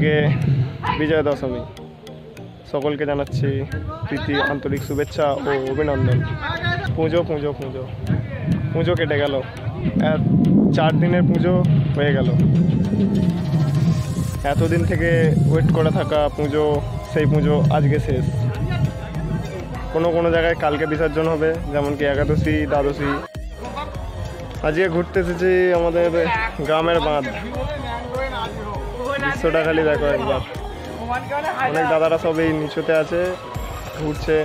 আজকে বিজয়া দশমী। সকলকে জানাচ্ছি প্রীতি, আন্তরিক শুভেচ্ছা ও অভিনন্দন। পুজো পুজো পুজো। পুজো কেটে গেল। চার দিনের পুজো হয়ে গেল। এতদিন থেকে ওয়েট করে থাকা পুজো, সেই পুজো আজকে শেষ। কোনো কোনো জায়গায় কালকে বিসর্জন হবে যেমন কি একাদশী, দ্বাদশী। আজকে ঘুরতে এসেছি আমাদের গ্রামের বাঁধ। দৃশ্যটা খালি দেখো একবার। অনেক দাদারা সব এই নিচুতে আছে, ঘুরছে।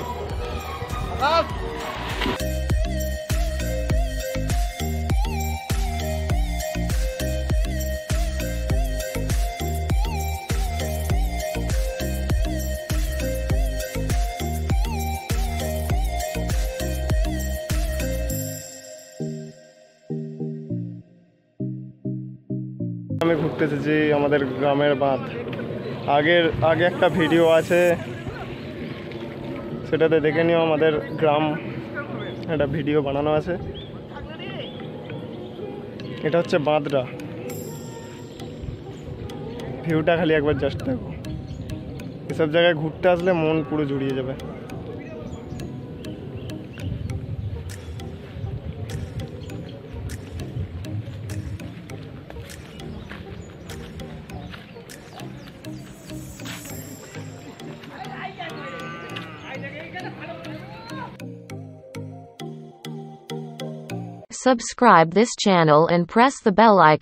আমি ঘুরতে এসেছি আমাদের গ্রামের বাঁধ। আগের, আগে একটা ভিডিও আছে, সেটাতে দেখে নিও আমাদের গ্রাম। একটা ভিডিও বানানো আছে। এটা হচ্ছে বাঁধটা ভিউটা খালি একবার জাস্ট দেখো। এসব জায়গায় ঘুরতে আসলে মন পুরো জুড়িয়ে যাবে। Subscribe this channel and press the bell icon.